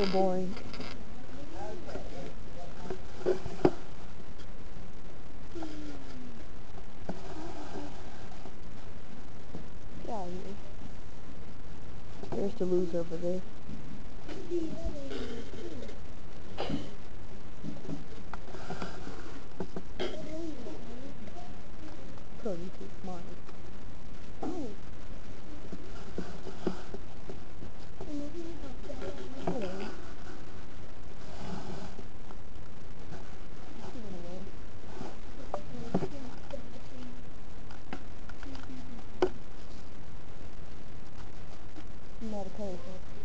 They're boring. Here. There's the loser over there. Too smart. Fine.